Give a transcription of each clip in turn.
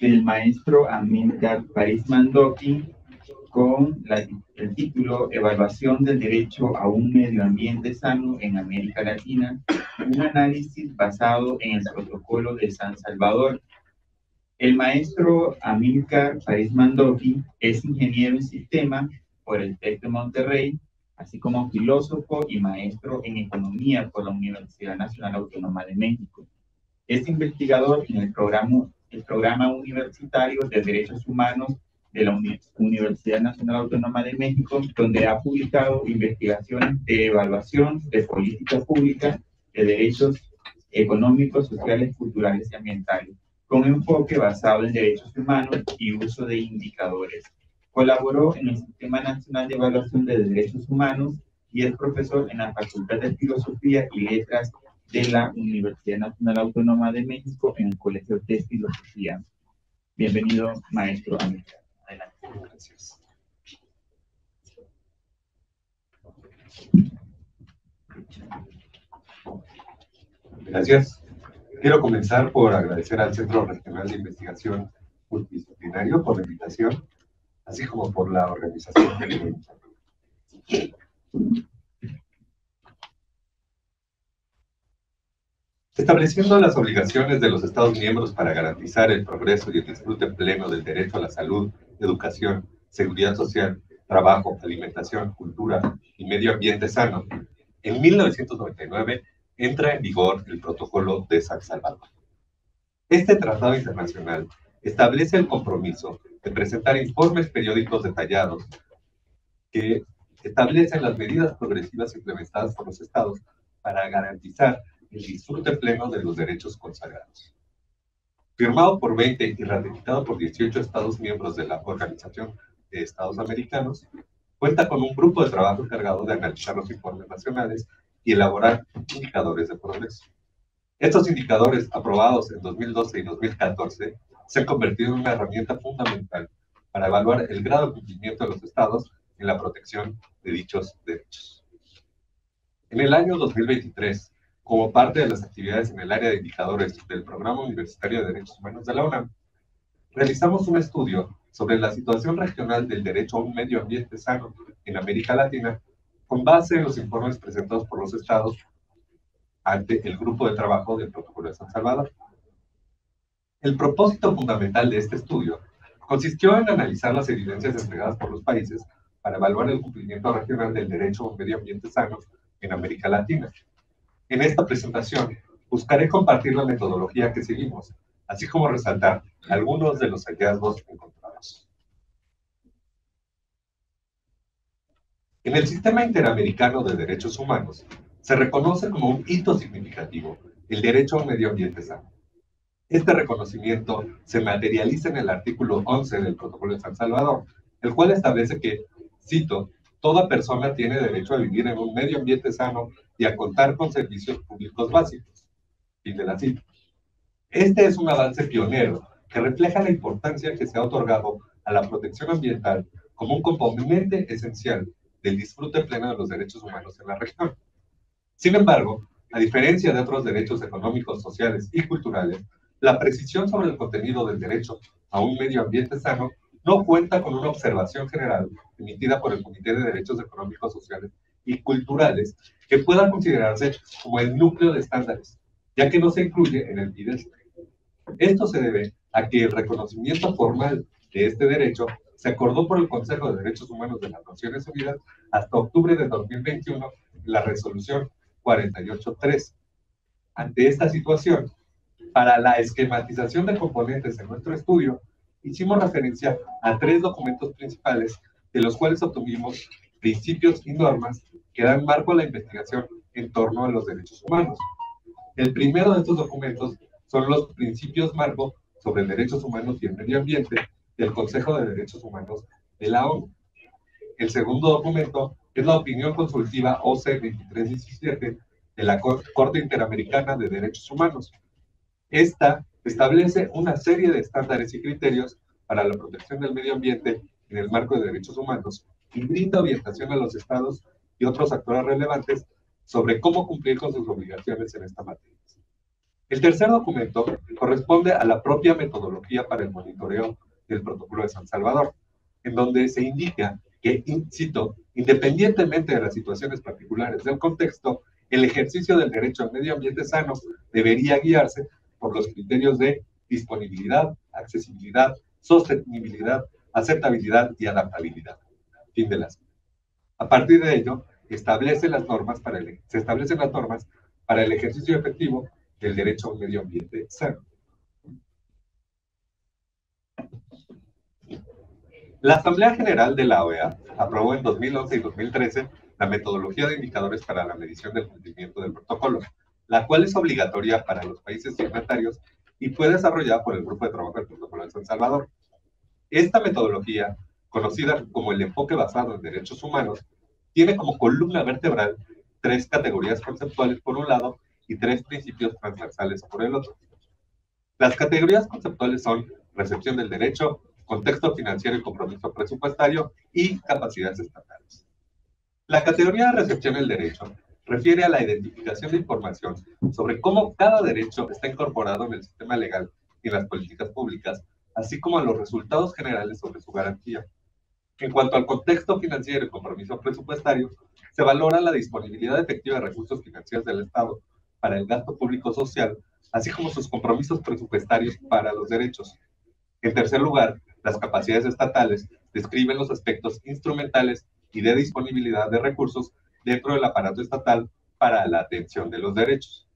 del maestro Amilcar París Mandoki con el título Evaluación del derecho a un medio ambiente sano en América Latina, un análisis basado en el protocolo de San Salvador. El maestro Amilcar París Mandoki es ingeniero en sistema por el TEC de Monterrey, así como filósofo y maestro en economía por la Universidad Nacional Autónoma de México. Es investigador en el programa, el programa universitario de Derechos Humanos de la Universidad Nacional Autónoma de México, donde ha publicado investigaciones de evaluación de políticas públicas de derechos económicos, sociales, culturales y ambientales, con enfoque basado en derechos humanos y uso de indicadores. Colaboró en el Sistema Nacional de Evaluación de Derechos Humanos y es profesor en la Facultad de Filosofía y Letras de la Universidad Nacional Autónoma de México en el Colegio de Filosofía. Bienvenido, maestro América. Gracias. Gracias. Quiero comenzar por agradecer al Centro Regional de Investigación Multidisciplinario por la invitación, así como por la organización del evento. Estableciendo las obligaciones de los Estados miembros para garantizar el progreso y el disfrute pleno del derecho a la salud, educación, seguridad social, trabajo, alimentación, cultura y medio ambiente sano, en 1999 entra en vigor el Protocolo de San Salvador. Este tratado internacional establece el compromiso de presentar informes periódicos detallados que establecen las medidas progresivas implementadas por los estados para garantizar el disfrute pleno de los derechos consagrados. Firmado por 20 y ratificado por 18 Estados miembros de la Organización de Estados Americanos, cuenta con un grupo de trabajo encargado de analizar los informes nacionales y elaborar indicadores de progreso. Estos indicadores, aprobados en 2012 y 2014, se han convertido en una herramienta fundamental para evaluar el grado de cumplimiento de los estados en la protección de dichos derechos. En el año 2023, como parte de las actividades en el área de indicadores del Programa Universitario de Derechos Humanos de la UNAM, realizamos un estudio sobre la situación regional del derecho a un medio ambiente sano en América Latina con base en los informes presentados por los estados ante el grupo de trabajo del Protocolo de San Salvador. El propósito fundamental de este estudio consistió en analizar las evidencias entregadas por los países para evaluar el cumplimiento regional del derecho a un medio ambiente sano en América Latina en esta presentación buscaré compartir la metodología que seguimos, así como resaltar algunos de los hallazgos encontrados. En el Sistema Interamericano de Derechos Humanos se reconoce como un hito significativo el derecho a un medio ambiente sano. Este reconocimiento se materializa en el artículo 11 del Protocolo de San Salvador, el cual establece que, cito, toda persona tiene derecho a vivir en un medio ambiente sano y a contar con servicios públicos básicos. Fin de la cita. Este es un avance pionero que refleja la importancia que se ha otorgado a la protección ambiental como un componente esencial del disfrute pleno de los derechos humanos en la región. Sin embargo, a diferencia de otros derechos económicos, sociales y culturales, la precisión sobre el contenido del derecho a un medio ambiente sano no cuenta con una observación general emitida por el Comité de Derechos Económicos, Sociales y Culturales que pueda considerarse como el núcleo de estándares, ya que no se incluye en el PIDES. Esto se debe a que el reconocimiento formal de este derecho se acordó por el Consejo de Derechos Humanos de las Naciones Unidas hasta octubre de 2021 en la resolución 48.3. Ante esta situación, para la esquematización de componentes en nuestro estudio, hicimos referencia a tres documentos principales de los cuales obtuvimos principios y normas que dan marco a la investigación en torno a los derechos humanos. El primero de estos documentos son los principios marco sobre derechos humanos y el medio ambiente del Consejo de Derechos Humanos de la ONU. El segundo documento es la opinión consultiva OC 2317 de la Corte Interamericana de Derechos Humanos. Esta establece una serie de estándares y criterios para la protección del medio ambiente en el marco de derechos humanos y brinda orientación a los estados y otros actores relevantes sobre cómo cumplir con sus obligaciones en esta materia. El tercer documento corresponde a la propia metodología para el monitoreo del protocolo de San Salvador, en donde se indica que, cito, independientemente de las situaciones particulares del contexto, el ejercicio del derecho al medio ambiente sano debería guiarse por los criterios de disponibilidad, accesibilidad, sostenibilidad, aceptabilidad y adaptabilidad. Fin de las. A partir de ello, establece las normas para el, se establecen las normas para el ejercicio efectivo del derecho a un medio ambiente sano. La Asamblea General de la OEA aprobó en 2011 y 2013 la metodología de indicadores para la medición del cumplimiento del protocolo, la cual es obligatoria para los países signatarios y fue desarrollada por el Grupo de Trabajo del Protocolo de San Salvador. Esta metodología, conocida como el enfoque basado en derechos humanos, tiene como columna vertebral tres categorías conceptuales por un lado y tres principios transversales por el otro. Las categorías conceptuales son recepción del derecho, contexto financiero y compromiso presupuestario y capacidades estatales. La categoría de recepción del derecho refiere a la identificación de información sobre cómo cada derecho está incorporado en el sistema legal y en las políticas públicas, así como los resultados generales sobre su garantía. En cuanto al contexto financiero y compromiso presupuestario, se valora la disponibilidad efectiva de recursos financieros del Estado para el gasto público social, así como sus compromisos presupuestarios para los derechos. En tercer lugar, las capacidades estatales describen los aspectos instrumentales y de disponibilidad de recursos dentro del aparato estatal para la atención de los derechos.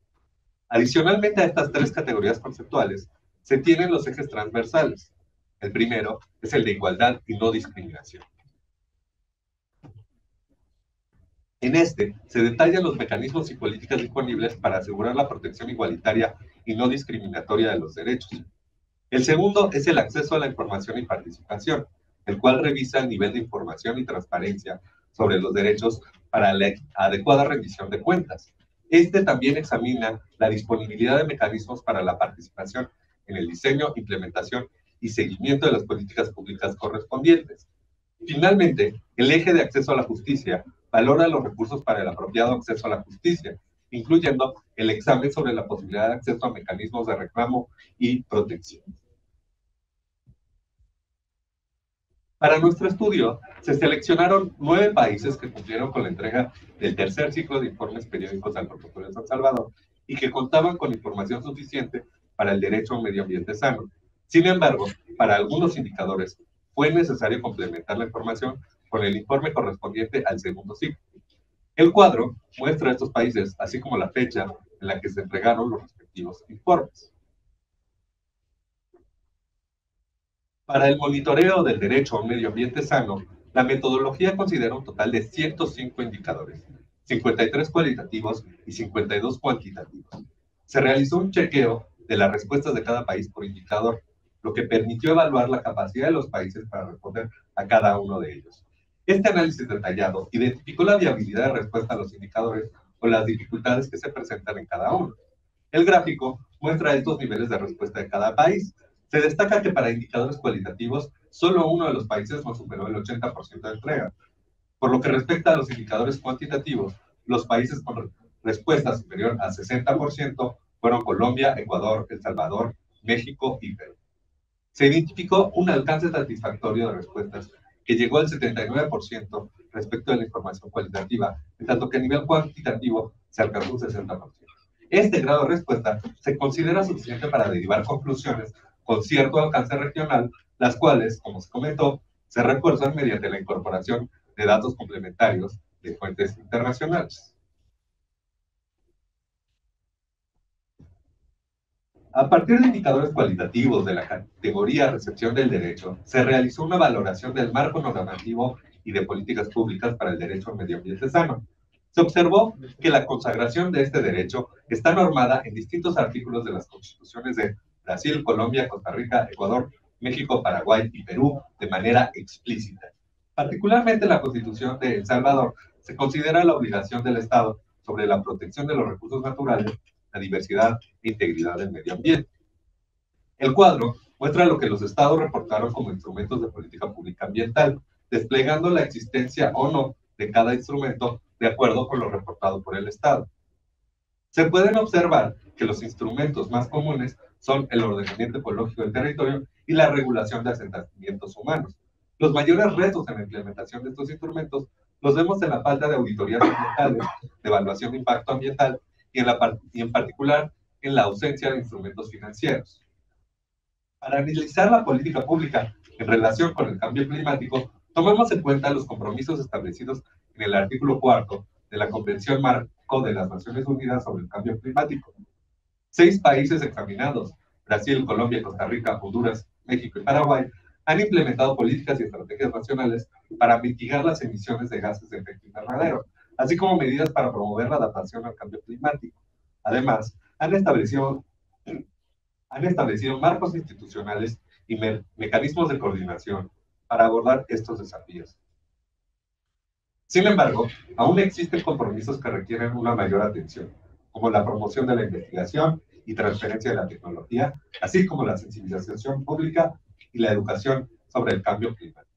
Adicionalmente a estas tres categorías conceptuales, se tienen los ejes transversales. El primero es el de igualdad y no discriminación. En este se detallan los mecanismos y políticas disponibles para asegurar la protección igualitaria y no discriminatoria de los derechos, el segundo es el acceso a la información y participación, el cual revisa el nivel de información y transparencia sobre los derechos para la adecuada rendición de cuentas. Este también examina la disponibilidad de mecanismos para la participación en el diseño, implementación y seguimiento de las políticas públicas correspondientes. Finalmente, el eje de acceso a la justicia valora los recursos para el apropiado acceso a la justicia, incluyendo el examen sobre la posibilidad de acceso a mecanismos de reclamo y protección. Para nuestro estudio, se seleccionaron nueve países que cumplieron con la entrega del tercer ciclo de informes periódicos al Protocolo de San Salvador y que contaban con información suficiente para el derecho a un medio ambiente sano. Sin embargo, para algunos indicadores fue necesario complementar la información con el informe correspondiente al segundo ciclo. El cuadro muestra estos países, así como la fecha en la que se entregaron los respectivos informes. Para el monitoreo del derecho a un medio ambiente sano, la metodología considera un total de 105 indicadores, 53 cualitativos y 52 cuantitativos. Se realizó un chequeo de las respuestas de cada país por indicador, lo que permitió evaluar la capacidad de los países para responder a cada uno de ellos. Este análisis detallado identificó la viabilidad de respuesta a los indicadores o las dificultades que se presentan en cada uno. El gráfico muestra estos niveles de respuesta de cada país. Se destaca que para indicadores cualitativos, solo uno de los países no superó el 80% de entrega. Por lo que respecta a los indicadores cuantitativos, los países con respuesta superior al 60% fueron Colombia, Ecuador, El Salvador, México y Perú. Se identificó un alcance satisfactorio de respuestas que llegó al 79% respecto de la información cualitativa, en tanto que a nivel cuantitativo se alcanzó un 60%. Este grado de respuesta se considera suficiente para derivar conclusiones con cierto alcance regional, las cuales, como se comentó, se refuerzan mediante la incorporación de datos complementarios de fuentes internacionales. A partir de indicadores cualitativos de la categoría recepción del derecho, se realizó una valoración del marco normativo y de políticas públicas para el derecho al medio ambiente sano. Se observó que la consagración de este derecho está normada en distintos artículos de las constituciones de Brasil, Colombia, Costa Rica, Ecuador, México, Paraguay y Perú de manera explícita. Particularmente en la Constitución de El Salvador se considera la obligación del Estado sobre la protección de los recursos naturales la diversidad e integridad del medio ambiente. El cuadro muestra lo que los estados reportaron como instrumentos de política pública ambiental, desplegando la existencia o no de cada instrumento de acuerdo con lo reportado por el Estado. se pueden observar que los instrumentos más comunes son el ordenamiento ecológico del territorio y la regulación de asentamientos humanos. Los mayores retos en la implementación de estos instrumentos los vemos en la falta de auditorías ambientales, de evaluación de impacto ambiental y en, la, y en particular en la ausencia de instrumentos financieros. Para analizar la política pública en relación con el cambio climático, tomemos en cuenta los compromisos establecidos en el artículo cuarto de la Convención Marco de las Naciones Unidas sobre el Cambio Climático. Seis países examinados, Brasil, Colombia, Costa Rica, Honduras, México y Paraguay, han implementado políticas y estrategias nacionales para mitigar las emisiones de gases de efecto invernadero, así como medidas para promover la adaptación al cambio climático. Además, han establecido, han establecido marcos institucionales y mecanismos de coordinación para abordar estos desafíos. Sin embargo, aún existen compromisos que requieren una mayor atención, como la promoción de la investigación y transferencia de la tecnología, así como la sensibilización pública y la educación sobre el cambio climático.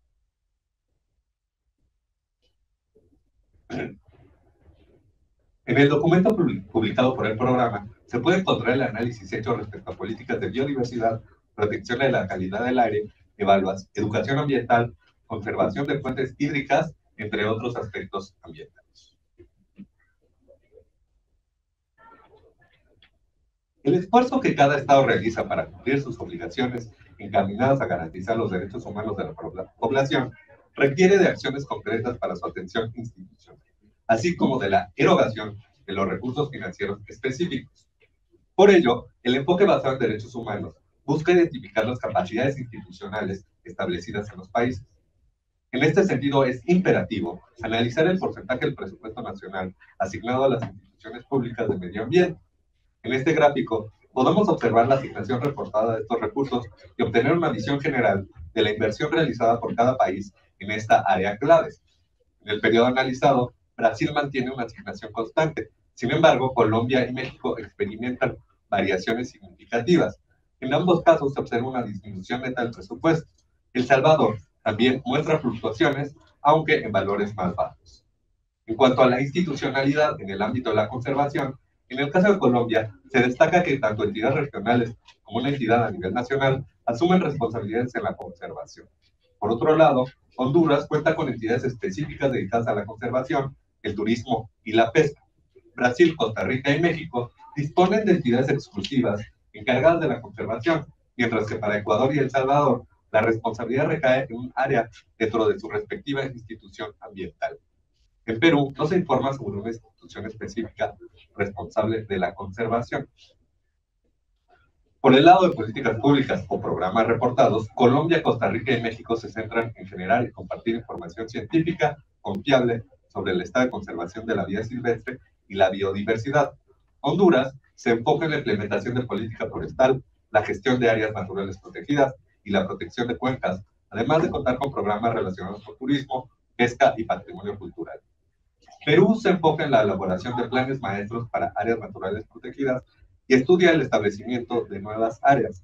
En el documento publicado por el programa se puede encontrar el análisis hecho respecto a políticas de biodiversidad, protección de la calidad del aire, educación ambiental, conservación de fuentes hídricas, entre otros aspectos ambientales. El esfuerzo que cada Estado realiza para cumplir sus obligaciones encaminadas a garantizar los derechos humanos de la población requiere de acciones concretas para su atención institucional, así como de la erogación de los recursos financieros específicos. Por ello, el enfoque basado en derechos humanos busca identificar las capacidades institucionales establecidas en los países. En este sentido, es imperativo analizar el porcentaje del presupuesto nacional asignado a las instituciones públicas de medio ambiente, en este gráfico podemos observar la asignación reportada de estos recursos y obtener una visión general de la inversión realizada por cada país en esta área clave. En el periodo analizado, Brasil mantiene una asignación constante. Sin embargo, Colombia y México experimentan variaciones significativas. En ambos casos se observa una disminución neta del presupuesto. El Salvador también muestra fluctuaciones, aunque en valores más bajos. En cuanto a la institucionalidad en el ámbito de la conservación, en el caso de Colombia, se destaca que tanto entidades regionales como una entidad a nivel nacional asumen responsabilidades en la conservación. Por otro lado, Honduras cuenta con entidades específicas dedicadas a la conservación, el turismo y la pesca. Brasil, Costa Rica y México disponen de entidades exclusivas encargadas de la conservación, mientras que para Ecuador y El Salvador la responsabilidad recae en un área dentro de su respectiva institución ambiental. En Perú no se informa sobre una institución específica responsable de la conservación. Por el lado de políticas públicas o programas reportados, Colombia, Costa Rica y México se centran en generar y compartir información científica confiable sobre el estado de conservación de la vida silvestre y la biodiversidad. Honduras se enfoca en la implementación de política forestal, la gestión de áreas naturales protegidas y la protección de cuencas, además de contar con programas relacionados con turismo, pesca y patrimonio cultural. Perú se enfoca en la elaboración de planes maestros para áreas naturales protegidas y estudia el establecimiento de nuevas áreas.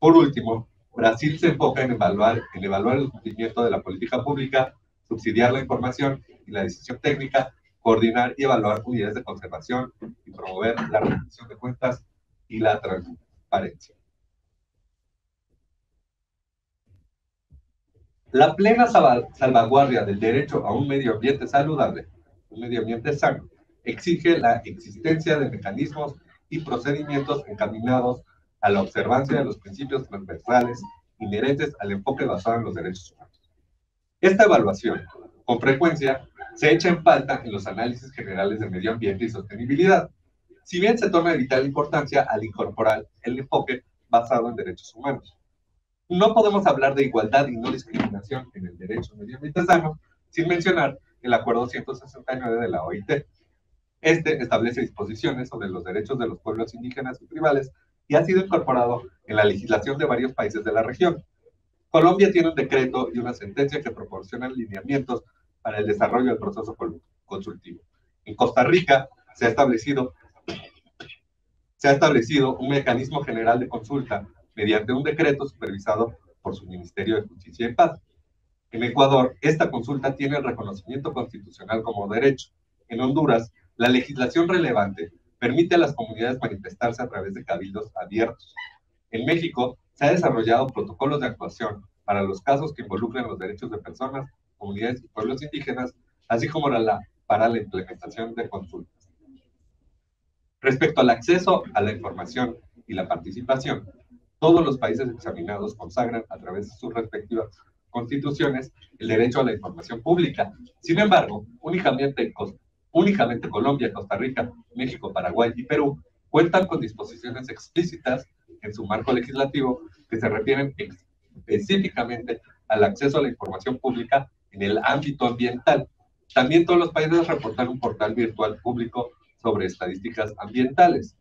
Por último, Brasil se enfoca en evaluar, en evaluar el cumplimiento de la política pública, subsidiar la información y la decisión técnica, coordinar y evaluar unidades de conservación y promover la rendición de cuentas y la transparencia. La plena salvaguardia del derecho a un medio ambiente saludable un medio ambiente sano, exige la existencia de mecanismos y procedimientos encaminados a la observancia de los principios transversales inherentes al enfoque basado en los derechos humanos. Esta evaluación, con frecuencia, se echa en falta en los análisis generales de medio ambiente y sostenibilidad, si bien se toma de vital importancia al incorporar el enfoque basado en derechos humanos. No podemos hablar de igualdad y no discriminación en el derecho a medio ambiente sano sin mencionar el Acuerdo 169 de la OIT. Este establece disposiciones sobre los derechos de los pueblos indígenas y tribales y ha sido incorporado en la legislación de varios países de la región. Colombia tiene un decreto y una sentencia que proporcionan lineamientos para el desarrollo del proceso consultivo. En Costa Rica se ha establecido, se ha establecido un mecanismo general de consulta mediante un decreto supervisado por su Ministerio de Justicia y Paz. En Ecuador, esta consulta tiene el reconocimiento constitucional como derecho. En Honduras, la legislación relevante permite a las comunidades manifestarse a través de cabildos abiertos. En México se han desarrollado protocolos de actuación para los casos que involucran los derechos de personas, comunidades y pueblos indígenas, así como la, para la implementación de consultas. Respecto al acceso a la información y la participación, todos los países examinados consagran a través de sus respectivas constituciones el derecho a la información pública. Sin embargo, únicamente, únicamente Colombia, Costa Rica, México, Paraguay y Perú cuentan con disposiciones explícitas en su marco legislativo que se refieren específicamente al acceso a la información pública en el ámbito ambiental. También todos los países reportan un portal virtual público sobre estadísticas ambientales.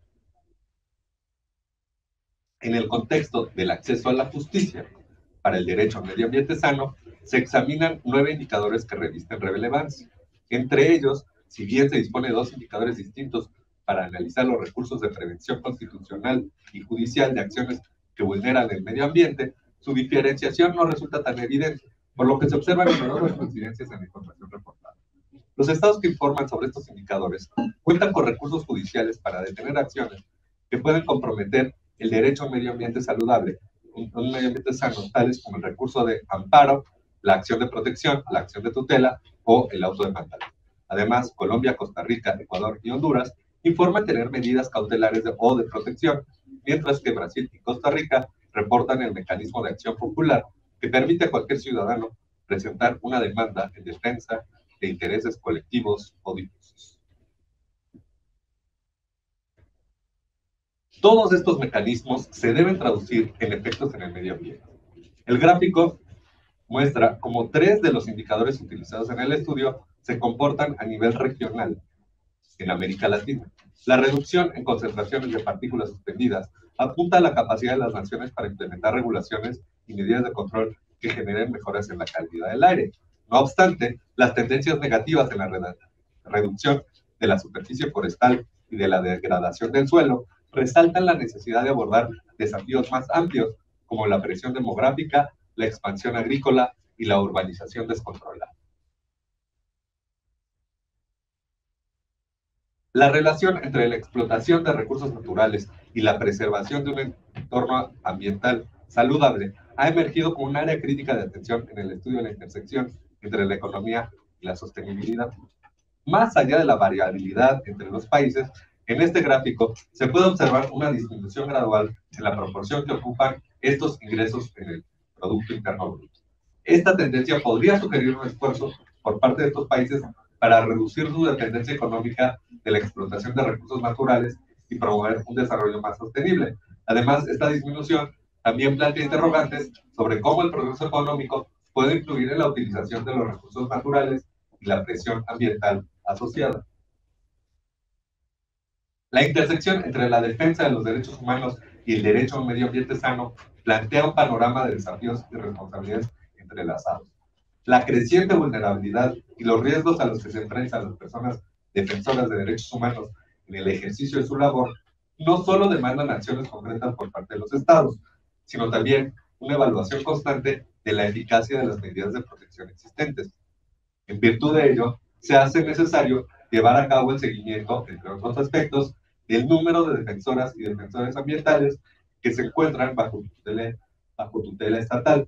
En el contexto del acceso a la justicia para el derecho a medio ambiente sano, se examinan nueve indicadores que revisten relevancia. Entre ellos, si bien se dispone de dos indicadores distintos para analizar los recursos de prevención constitucional y judicial de acciones que vulneran el medio ambiente, su diferenciación no resulta tan evidente, por lo que se observan numerosas coincidencias en la información reportada. Los estados que informan sobre estos indicadores cuentan con recursos judiciales para detener acciones que pueden comprometer el derecho a un medio ambiente saludable, un, medio ambiente sano, tales como el recurso de amparo, la acción de protección, la acción de tutela o el autodemandado. Además, Colombia, Costa Rica, Ecuador y Honduras informan tener medidas cautelares de, o de protección, mientras que Brasil y Costa Rica reportan el mecanismo de acción popular que permite a cualquier ciudadano presentar una demanda en defensa de intereses colectivos o difusos. Todos estos mecanismos se deben traducir en efectos en el medio ambiente. El gráfico muestra cómo tres de los indicadores utilizados en el estudio se comportan a nivel regional en América Latina. La reducción en concentraciones de partículas suspendidas apunta a la capacidad de las naciones para implementar regulaciones y medidas de control que generen mejoras en la calidad del aire. No obstante, las tendencias negativas en la reducción de la superficie forestal y de la degradación del suelo resaltan la necesidad de abordar desafíos más amplios como la presión demográfica, la expansión agrícola y la urbanización descontrolada. La relación entre la explotación de recursos naturales y la preservación de un entorno ambiental saludable ha emergido como un área crítica de atención en el estudio de la intersección entre la economía y la sostenibilidad. Más allá de la variabilidad entre los países, en este gráfico se puede observar una disminución gradual en la proporción que ocupan estos ingresos en el Producto Interno Bruto. Esta tendencia podría sugerir un esfuerzo por parte de estos países para reducir su dependencia económica de la explotación de recursos naturales y promover un desarrollo más sostenible. Además, esta disminución también plantea interrogantes sobre cómo el progreso económico puede influir en la utilización de los recursos naturales y la presión ambiental asociada. La intersección entre la defensa de los derechos humanos y el derecho a un medio ambiente sano plantea un panorama de desafíos y responsabilidades entrelazados. La creciente vulnerabilidad y los riesgos a los que se enfrentan las personas defensoras de derechos humanos en el ejercicio de su labor no solo demandan acciones concretas por parte de los estados, sino también una evaluación constante de la eficacia de las medidas de protección existentes. En virtud de ello, se hace necesario llevar a cabo el seguimiento, entre otros aspectos, el número de defensoras y defensores ambientales que se encuentran bajo tutela, bajo tutela estatal.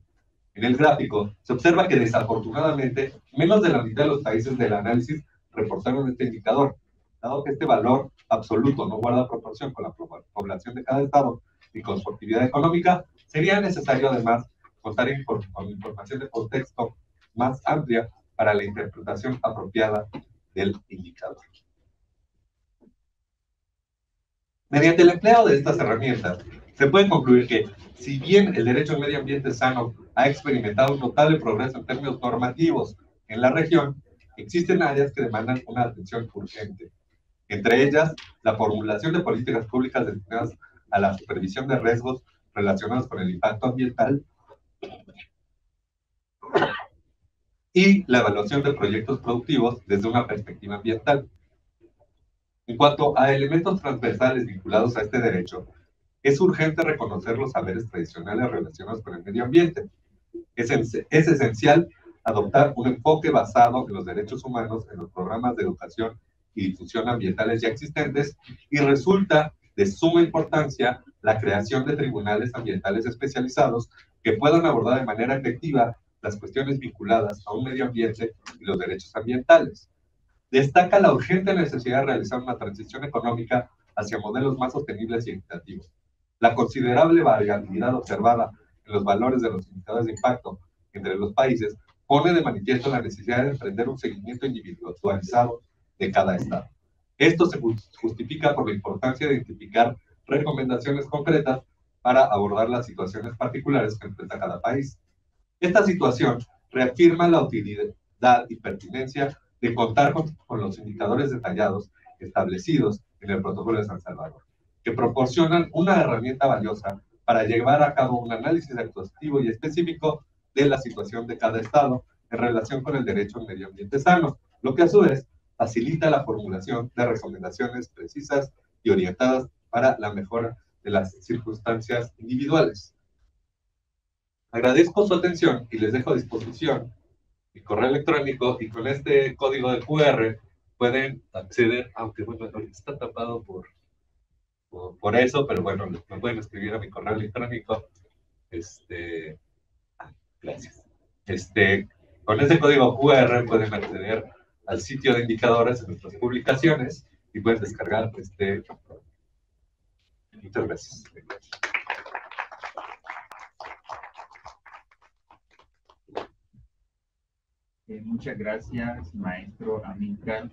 En el gráfico se observa que desafortunadamente menos de la mitad de los países del análisis reportaron este indicador, dado que este valor absoluto no guarda proporción con la población de cada estado y con su actividad económica, sería necesario además contar con información de contexto más amplia para la interpretación apropiada del indicador. Mediante el empleo de estas herramientas, se puede concluir que, si bien el derecho al medio ambiente sano ha experimentado un notable progreso en términos normativos en la región, existen áreas que demandan una atención urgente. Entre ellas, la formulación de políticas públicas destinadas a la supervisión de riesgos relacionados con el impacto ambiental y la evaluación de proyectos productivos desde una perspectiva ambiental. En cuanto a elementos transversales vinculados a este derecho, es urgente reconocer los saberes tradicionales relacionados con el medio ambiente. Es, es esencial adoptar un enfoque basado en los derechos humanos en los programas de educación y difusión ambientales ya existentes y resulta de suma importancia la creación de tribunales ambientales especializados que puedan abordar de manera efectiva las cuestiones vinculadas a un medio ambiente y los derechos ambientales. Destaca la urgente necesidad de realizar una transición económica hacia modelos más sostenibles y equitativos. La considerable variabilidad observada en los valores de los indicadores de impacto entre los países pone de manifiesto la necesidad de emprender un seguimiento individualizado de cada estado. Esto se justifica por la importancia de identificar recomendaciones concretas para abordar las situaciones particulares que enfrenta cada país. Esta situación reafirma la utilidad y pertinencia de contar con, con los indicadores detallados establecidos en el Protocolo de San Salvador, que proporcionan una herramienta valiosa para llevar a cabo un análisis exhaustivo y específico de la situación de cada estado en relación con el derecho al medio ambiente sano, lo que a su vez facilita la formulación de recomendaciones precisas y orientadas para la mejora de las circunstancias individuales. Agradezco su atención y les dejo a disposición mi correo electrónico y con este código de QR pueden acceder, aunque bueno, está tapado por, por, eso, pero bueno, me pueden escribir a mi correo electrónico. Este, ah, gracias. Este, con este código QR pueden acceder al sitio de indicadores de nuestras publicaciones y pueden descargar este. Muchas gracias. Eh, muchas gracias, maestro Amílcar.